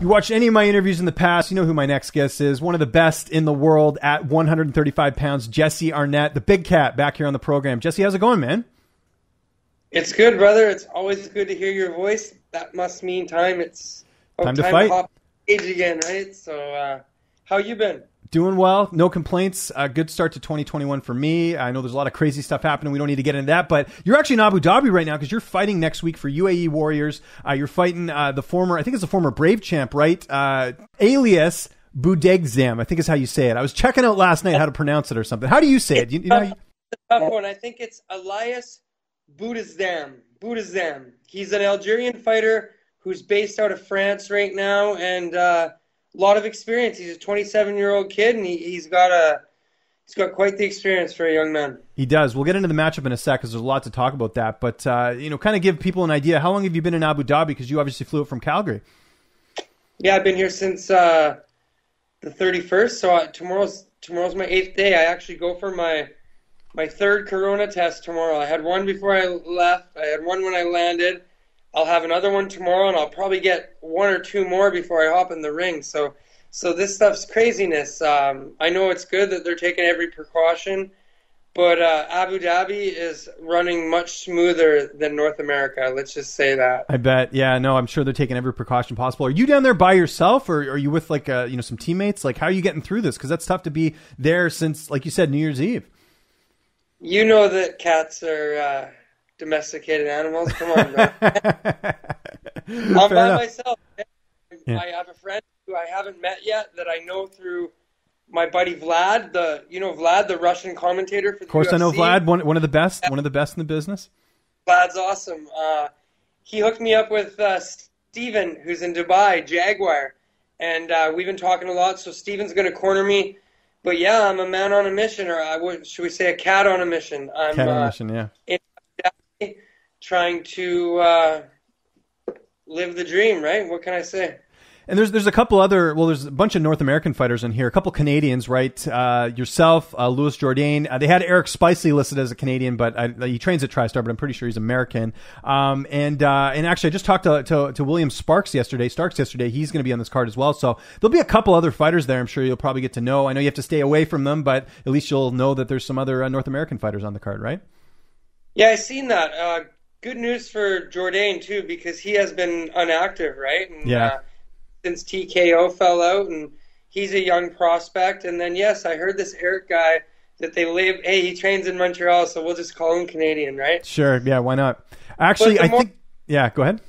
You watched any of my interviews in the past, you know who my next guest is. One of the best in the world at 135 pounds, Jesse Arnett, the big cat, back here on the program. Jesse, how's it going, man? It's good, brother. It's always good to hear your voice. That must mean time. It's oh, time to time fight. To age again, right? So, uh, how you been? Doing well, no complaints. A good start to 2021 for me. I know there's a lot of crazy stuff happening. We don't need to get into that, but you're actually in Abu Dhabi right now because you're fighting next week for UAE Warriors. Uh, you're fighting uh, the former, I think it's the former Brave champ, right? Uh, Elias Budegzam, I think is how you say it. I was checking out last night how to pronounce it or something. How do you say it? You, you know, you... tough one. I think it's Elias Budegzam. Budegzam. He's an Algerian fighter who's based out of France right now, and uh, lot of experience. He's a 27 year old kid, and he, he's got a he's got quite the experience for a young man. He does. We'll get into the matchup in a sec because there's a lot to talk about that. But uh, you know, kind of give people an idea. How long have you been in Abu Dhabi? Because you obviously flew it from Calgary. Yeah, I've been here since uh, the 31st. So I, tomorrow's tomorrow's my eighth day. I actually go for my my third Corona test tomorrow. I had one before I left. I had one when I landed. I'll have another one tomorrow, and I'll probably get one or two more before I hop in the ring. So, so this stuff's craziness. Um, I know it's good that they're taking every precaution, but uh, Abu Dhabi is running much smoother than North America. Let's just say that. I bet. Yeah. No, I'm sure they're taking every precaution possible. Are you down there by yourself, or are you with like uh, you know some teammates? Like, how are you getting through this? Because that's tough to be there since, like you said, New Year's Eve. You know that cats are. Uh, domesticated animals. Come on, bro. I'm by enough. myself. Yeah. I have a friend who I haven't met yet that I know through my buddy Vlad. The you know Vlad, the Russian commentator for. of course, UFC. I know Vlad. One one of the best. One of the best in the business. Vlad's awesome. Uh, he hooked me up with uh, Steven, who's in Dubai, Jaguar, and uh, we've been talking a lot. So Steven's going to corner me. But yeah, I'm a man on a mission, or I would, should we say a cat on a mission? I'm, cat on a uh, mission, yeah. In trying to uh, live the dream, right? What can I say? And there's there's a couple other well there's a bunch of North American fighters in here. A couple Canadians right? Uh, yourself uh, Louis Jourdain. Uh, they had Eric Spicely listed as a Canadian but I, he trains at TriStar but I'm pretty sure he's American. Um, and uh, and actually I just talked to, to, to William Sparks yesterday Starks yesterday. He's going to be on this card as well. So there'll be a couple other fighters there I'm sure you'll probably get to know. I know you have to stay away from them but at least you'll know that there's some other uh, North American fighters on the card right? Yeah I seen that. Uh, good news for Jourdain too because he has been inactive, right? And, yeah. Uh, since TKO fell out, and he's a young prospect. And then yes, I heard this Eric guy that they live. Hey, he trains in Montreal, so we'll just call him Canadian, right? Sure. Yeah. Why not? Actually, I more, think. Yeah. Go ahead.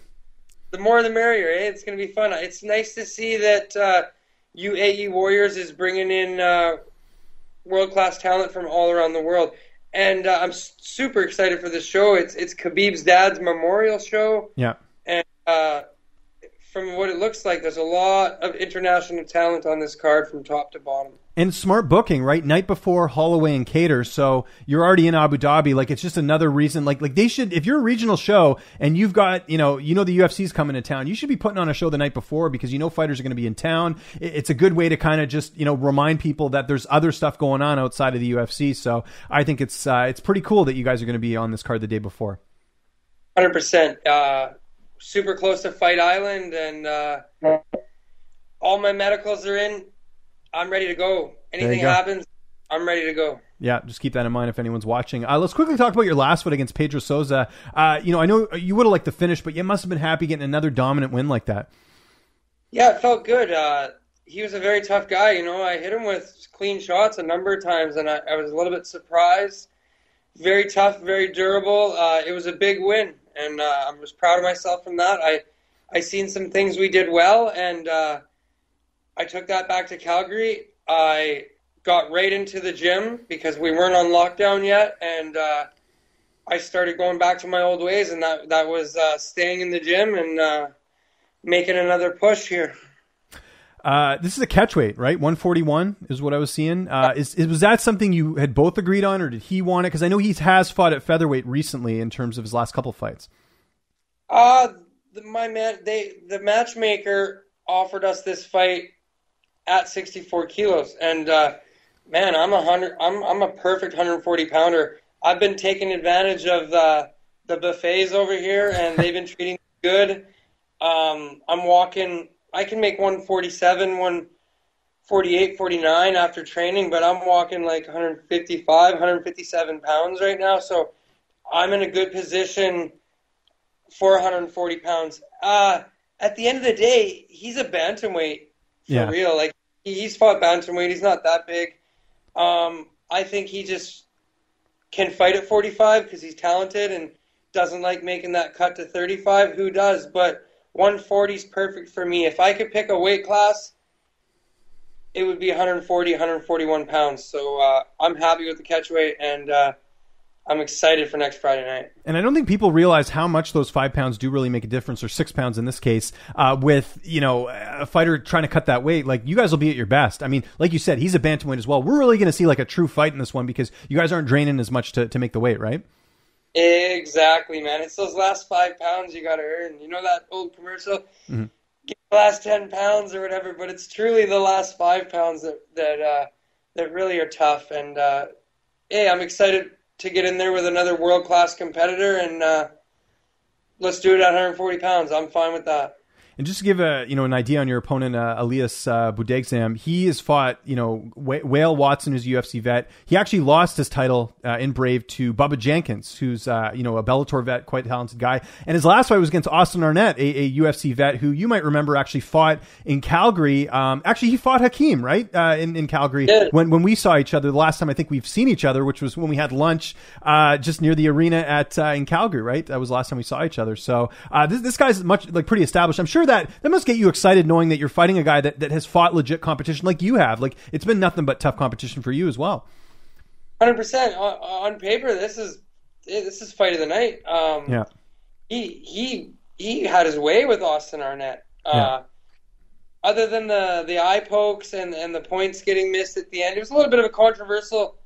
The more the merrier. Eh? It's going to be fun. It's nice to see that uh, UAE Warriors is bringing in uh, world class talent from all around the world and uh, I'm super excited for this show. It's it's Khabib's dad's memorial show. Yeah, and uh, from what it looks like, there's a lot of international talent on this card from top to bottom. And smart booking, right? Night before Holloway and Kattar, so you're already in Abu Dhabi. Like it's just another reason. Like like they should, if you're a regional show and you've got you know you know the UFC's coming to town, you should be putting on a show the night before because you know fighters are going to be in town. It's a good way to kind of just you know remind people that there's other stuff going on outside of the UFC. So I think it's uh, it's pretty cool that you guys are going to be on this card the day before. Hundred uh, percent. Super close to Fight Island, and uh, all my medicals are in I'm ready to go. Anything go. happens, I'm ready to go. Yeah, just keep that in mind if anyone's watching. Uh, let's quickly talk about your last fight against Pedro Souza. Uh, you know, I know you would have liked the finish, but you must have been happy getting another dominant win like that. Yeah, it felt good. Uh, he was a very tough guy. You know, I hit him with clean shots a number of times, and I, I was a little bit surprised. Very tough, very durable. Uh, it was a big win, and uh, I was proud of myself from that. I I seen some things we did well, and uh, I took that back to Calgary. I got right into the gym because we weren't on lockdown yet, and uh, I started going back to my old ways, and that that was uh, staying in the gym and uh, making another push here. Uh, this is a catchweight, right? 141 is what I was seeing. Uh, is, is, was that something you had both agreed on, or did he want it? Because I know he has fought at featherweight recently in terms of his last couple fights. Uh, the, my man, they the matchmaker offered us this fight at 64 kilos. And uh, man, I'm a hundred. I'm I'm a perfect 140 pounder. I've been taking advantage of the the buffets over here, and they've been treating me good. Um, I'm walking I can make 147, 148, 49 after training, but I'm walking like 155, 157 pounds right now. So I'm in a good position for 140 pounds. Uh, at the end of the day, he's a bantamweight for Yeah. real. Like he's fought bantamweight. He's not that big. Um, I think he just can fight at 45 because he's talented and doesn't like making that cut to 35. Who does? But 140 is perfect for me. If I could pick a weight class, it would be 140, 141 pounds. So uh, I'm happy with the catch weight, and uh, I'm excited for next Friday night. And I don't think people realize how much those five pounds do really make a difference, or six pounds in this case, uh, with you know a fighter trying to cut that weight. Like you guys will be at your best. I mean, like you said, he's a bantamweight as well. We're really going to see like a true fight in this one because you guys aren't draining as much to, to make the weight, right? Exactly, man. It's those last five pounds you got to earn. You know that old commercial? Mhm. Get the last 10 pounds or whatever, but it's truly the last five pounds that, that, uh, that really are tough. And, uh, hey, I'm excited to get in there with another world class competitor and, uh, let's do it at 140 pounds. I'm fine with that. And just to give a you know an idea on your opponent, uh, Elias uh, Budegzam, he has fought you know Wh- Whale Watson, who's a UFC vet. He actually lost his title uh, in Brave to Bubba Jenkins, who's uh, you know a Bellator vet, quite talented guy. And his last fight was against Austin Arnett, a, a UFC vet who you might remember actually fought in Calgary. Um, actually, he fought Hakeem right uh, in in Calgary Yeah. when when we saw each other the last time. I think we've seen each other, which was when we had lunch uh, just near the arena at uh, in Calgary. Right, that was the last time we saw each other. So uh, this this guy's much like pretty established. I'm sure that that must get you excited knowing that you're fighting a guy that, that has fought legit competition like you have. Like it's been nothing but tough competition for you as well. Hundred percent on, paper. This is this is fight of the night. Um, Yeah. he he he had his way with Austin Arnett. Uh, Yeah. Other than the the eye pokes and and the points getting missed at the end, it was a little bit of a controversial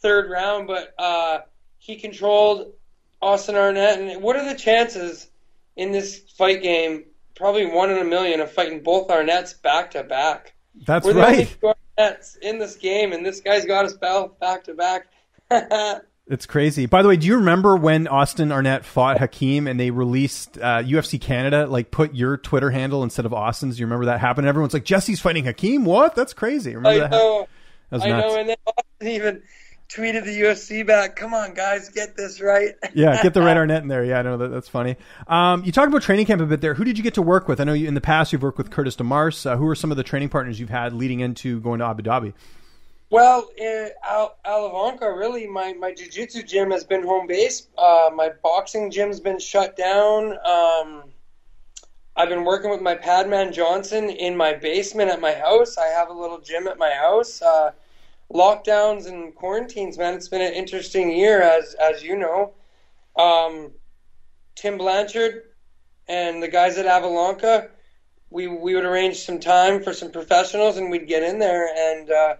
third round, but uh, he controlled Austin Arnett. And what are the chances in this fight game? Probably one in a million of fighting both Arnett's back to back. That's We're the only right. two Arnett's in this game, and this guy's got us both back to back. It's crazy. By the way, do you remember when Austin Arnett fought Hakeem and they released uh, UFC Canada like put your Twitter handle instead of Austin's? Do you remember that happened? Everyone's like, Jesse's fighting Hakeem. What? That's crazy. Remember I that? know. That I nuts. know, and then Austin even tweeted the UFC back. Come on, guys, get this right. yeah, get the right Arnett in there. Yeah, I know that, that's funny. Um, you talked about training camp a bit there. Who did you get to work with? I know you, in the past you've worked with Curtis Demarce. Uh, who are some of the training partners you've had leading into going to Abu Dhabi? Well, in Al- Alavanca, really, my, my jiu-jitsu gym has been home base. Uh, my boxing gym's been shut down. Um, I've been working with my Padman Johnson in my basement at my house. I have a little gym at my house. Uh, lockdowns and quarantines, man, it's been an interesting year, as as you know. Um, Tim Blanchard and the guys at Alavanca, we we would arrange some time for some professionals, and we'd get in there, and uh,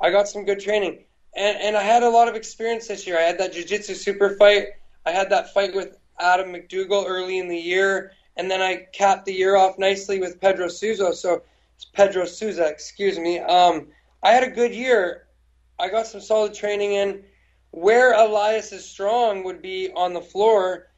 I got some good training, and and I had a lot of experience this year. I had that jiu-jitsu super fight. I had that fight with Adam McDougall early in the year, and then I capped the year off nicely with Pedro Souza. So Pedro Souza, excuse me. Um, I had a good year. I got some solid training in. Where Elias is strong would be on the floor.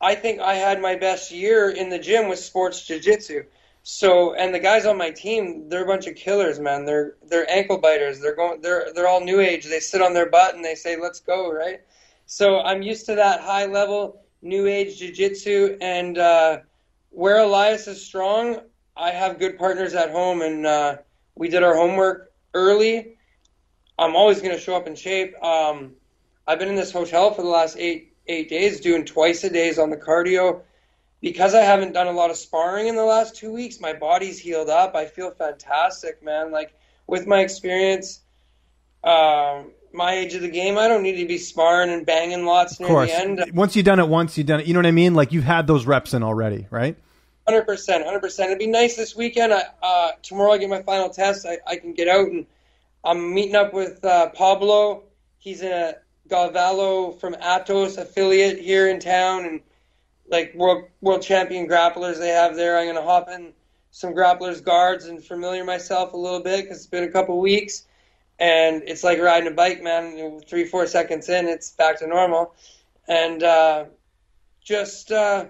I think I had my best year in the gym with sports jiu-jitsu. So, and the guys on my team, they're a bunch of killers, man. They're they're ankle biters. They're going. They're they're all new age. They sit on their butt and they say, "Let's go!" Right. So I'm used to that high level new age jiu-jitsu, and uh, where Elias is strong, I have good partners at home, and uh, we did our homework early. I'm always going to show up in shape. Um, I've been in this hotel for the last eight eight days, doing twice a days on the cardio because I haven't done a lot of sparring in the last two weeks, my body's healed up. I feel fantastic, man. Like with my experience, um, my age of the game, I don't need to be sparring and banging lots Of near course. the end. Once you've done it once, you've done it. You know what I mean? Like you've had those reps in already, right? Hundred percent, hundred percent. It'd be nice this weekend. I, uh, tomorrow I get my final test. I, I can get out and I'm meeting up with uh, Pablo. He's a Galvalo from Atos affiliate here in town, and like world world champion grapplers they have there. I'm gonna hop in some grapplers guards and familiar myself a little bit because it's been a couple weeks, and it's like riding a bike, man. Three four seconds in, it's back to normal, and uh, just. Uh,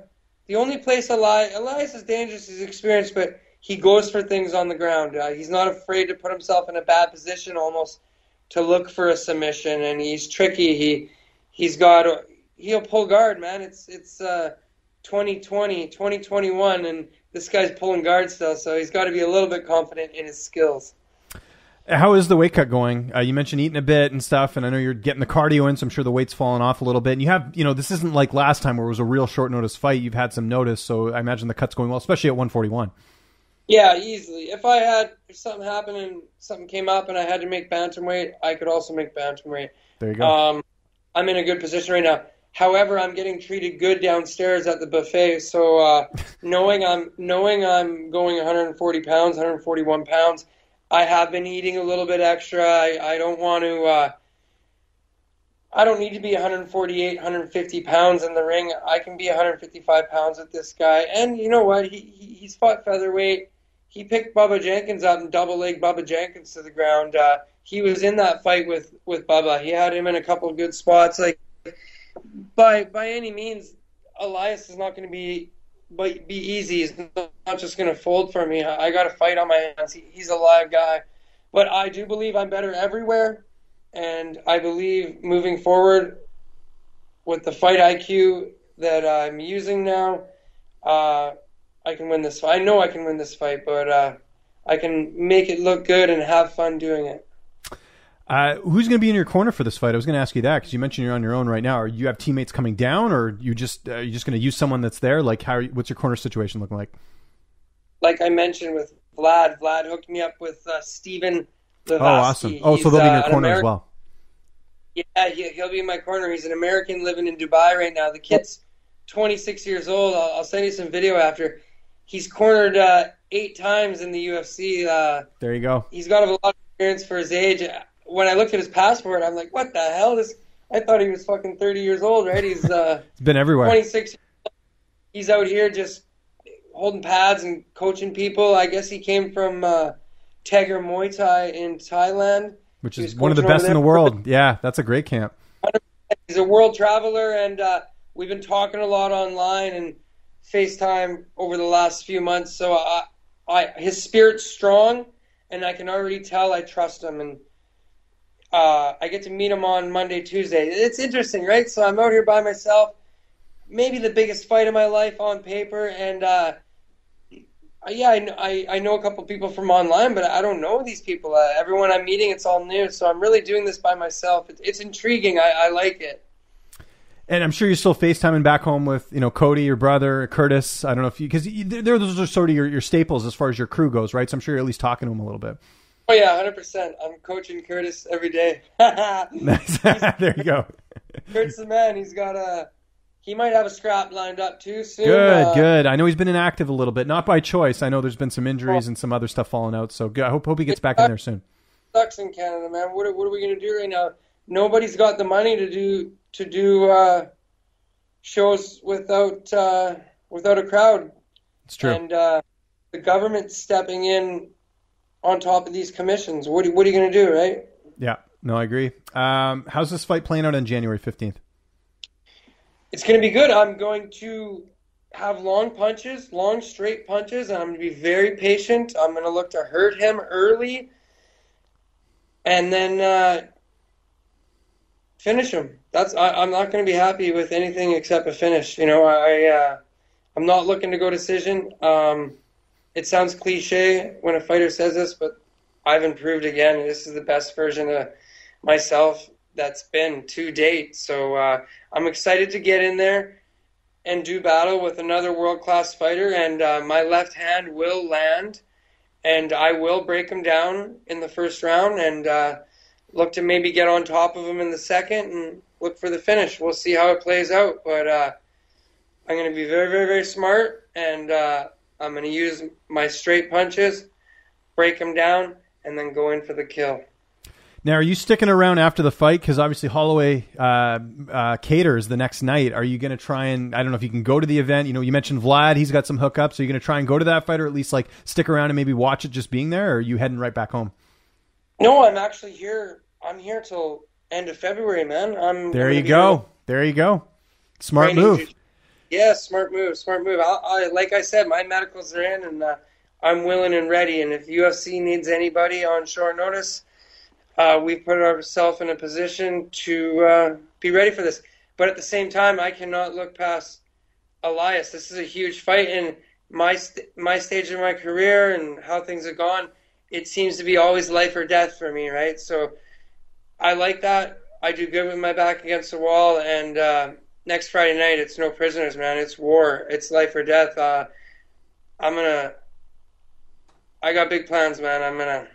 the only place Elias, Elias is dangerous is experience, but he goes for things on the ground. Uh, he's not afraid to put himself in a bad position almost to look for a submission, and he's tricky. He he's got he'll pull guard, man. It's it's uh, 2020, 2021, and this guy's pulling guard still, so he's got to be a little bit confident in his skills. How is the weight cut going? Uh, you mentioned eating a bit and stuff, and I know you're getting the cardio in, so I'm sure the weight's falling off a little bit. And you have, you know, this isn't like last time where it was a real short notice fight. You've had some notice, so I imagine the cut's going well, especially at 141. Yeah, easily. If I had if something happened and something came up and I had to make bantamweight, I could also make bantamweight. There you go. Um, I'm in a good position right now. However, I'm getting treated good downstairs at the buffet. So uh, knowing I'm knowing I'm going 140 pounds, 141 pounds, I have been eating a little bit extra. I, I don't want to. Uh, I don't need to be 148, 150 pounds in the ring. I can be 155 pounds with this guy. And you know what? He, he he's fought featherweight. He picked Bubba Jenkins up and double leg Bubba Jenkins to the ground. Uh, he was in that fight with with Bubba. He had him in a couple of good spots. Like by by any means, Elias is not going to be but be easy. He's not just going to fold for me. I got to fight on my hands. He, he's a live guy, but I do believe I'm better everywhere, and I believe moving forward with the fight IQ that I'm using now, uh, I can win this. fight. I know I can win this fight, but uh, I can make it look good and have fun doing it. Uh, who's going to be in your corner for this fight? I was going to ask you that because you mentioned you're on your own right now. Are you have teammates coming down, or you just uh, you just going to use someone that's there? Like, how? What's your corner situation looking like? Like I mentioned with Vlad, Vlad hooked me up with uh, Steven. Oh, awesome! Oh, so they'll be in your uh, corner as well. Yeah, he, will be in my corner. He's an American living in Dubai right now. The kid's 26 years old. I'll, I'll send you some video after. He's cornered uh, eight times in the UFC. Uh, there you go. He's got a lot of experience for his age when I looked at his passport, I'm like, what the hell? This I thought he was fucking 30 years old, right? He's uh, it's been everywhere. 26. He's out here just holding pads and coaching people. I guess he came from uh, Tiger Muay Thai in Thailand, which is one of the best in the world. Yeah, that's a great camp. He's a world traveler, and uh, we've been talking a lot online and FaceTime over the last few months. So I, I, his spirit's strong, and I can already tell I trust him. And uh, I get to meet him on Monday, Tuesday. It's interesting, right? So I'm out here by myself, maybe the biggest fight of my life on paper, and uh, yeah, I, I, I know a couple people from online, but I don't know these people. Uh, everyone I'm meeting, it's all new, so I'm really doing this by myself. It's, it's intriguing. I, I like it. And I'm sure you're still FaceTiming back home with, you know, Cody, your brother, Curtis. I don't know if you, because those are sort of your, your staples as far as your crew goes, right? So I'm sure you're at least talking to them a little bit. Oh yeah, hundred percent. I'm coaching Curtis every day. there you go. Curtis the man. He's got a. He might have a scrap lined up too soon. Good, uh, good. I know he's been inactive a little bit, not by choice. I know there's been some injuries and some other stuff falling out. So I hope hope he gets back in there soon. Sucks in Canada, man. What are, what are we gonna do right now? Nobody's got the money to do to do uh, shows without uh, without a crowd. It's true. And uh, the government stepping in on top of these commissions. What are, what are you going to do, right? Yeah, no, I agree. Um, how's this fight playing out on January 15th? It's going to be good. I'm going to have long punches, long straight punches, and I'm going to be very patient. I'm going to look to hurt him early and then uh, finish him. That's I, am not going to be happy with anything except a finish. You know, I uh, I'm not looking to go decision. Um, it sounds cliche when a fighter says this, but I've improved again. This is the best version of myself that's been to date. So uh, I'm excited to get in there and do battle with another world class fighter. And uh, my left hand will land, and I will break him down in the first round and uh, look to maybe get on top of him in the second and look for the finish. We'll see how it plays out. But uh, I'm going to be very, very, very smart and uh, I'm going to use my straight punches, break them down, and then go in for the kill. Now, are you sticking around after the fight? Because obviously Holloway uh, uh, Kattar's the next night. Are you going to try and I don't know if you can go to the event? You know, you mentioned Vlad; he's got some hookups. Are you going to try and go to that fight, or at least like stick around and maybe watch it just being there? Or are you heading right back home? No, I'm actually here. I'm here till end of February, man. I'm there. You go. There you go. Smart move. Yeah, smart move, smart move. I, I, like I said, my medicals are in, and uh, I'm willing and ready. And if UFC needs anybody on short notice, uh, we've put ourselves in a position to uh, be ready for this. But at the same time, I cannot look past Elias. This is a huge fight, and my st- my stage of my career and how things have gone, it seems to be always life or death for me, right? So I like that. I do good with my back against the wall, and uh, next Friday night, it's no prisoners, man. It's war. It's life or death. Uh, I'm gonna. I got big plans, man. I'm gonna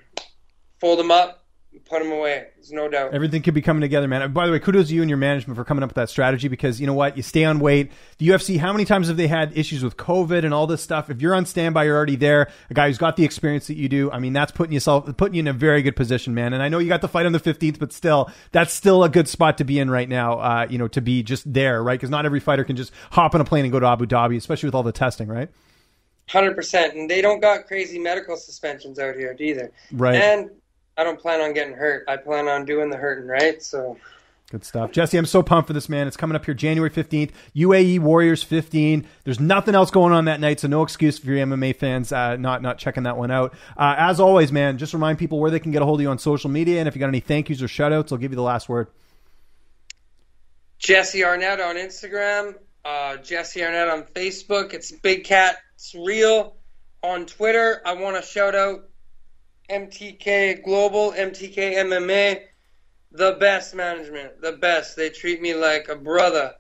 fold them up, put them away. There's no doubt. Everything could be coming together, man. By the way, kudos to you and your management for coming up with that strategy because you know what? You stay on weight. The UFC, how many times have they had issues with COVID and all this stuff? If you're on standby, you're already there. A guy who's got the experience that you do. I mean, that's putting yourself, putting you in a very good position, man. And I know you got the fight on the 15th, but still, that's still a good spot to be in right now, uh, you know, to be just there, right? Because not every fighter can just hop on a plane and go to Abu Dhabi, especially with all the testing, right? Hundred percent, and they don't got crazy medical suspensions out here either. Right. And I don't plan on getting hurt. I plan on doing the hurting, right? So Good stuff. Jesse, I'm so pumped for this, man. It's coming up here January 15th, UAE Warriors 15. There's nothing else going on that night, so no excuse for your MMA fans uh, not not checking that one out. Uh, as always, man, just remind people where they can get a hold of you on social media, and if you got any thank yous or shout outs, I'll give you the last word. Jesse Arnett on Instagram, uh, Jesse Arnett on Facebook. It's Big Cat. It's real on Twitter. I want to shout out MTK Global, MTK MMA, the best management, the best. They treat me like a brother.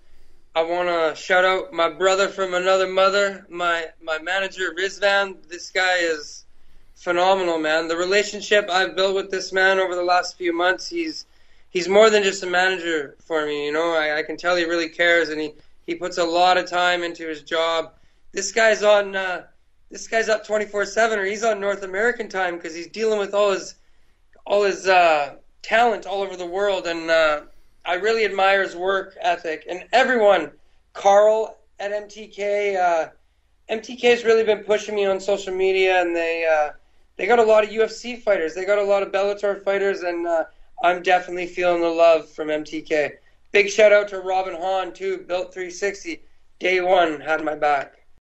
I want to shout out my brother from another mother, my my manager Rizvan. This guy is phenomenal, man. The relationship I've built with this man over the last few months, he's he's more than just a manager for me. You know, I, I can tell he really cares, and he he puts a lot of time into his job. This guy's on. Uh, this guy's up 24/7 or he's on North American time because he's dealing with all his all his uh, talent all over the world and uh, I really admire his work ethic. And everyone Carl at MTK uh, MTK has really been pushing me on social media and they uh, they got a lot of UFC fighters. They got a lot of Bellator fighters and uh, I'm definitely feeling the love from MTK big shout out to Robin Hahn too. Built 360 day one had my back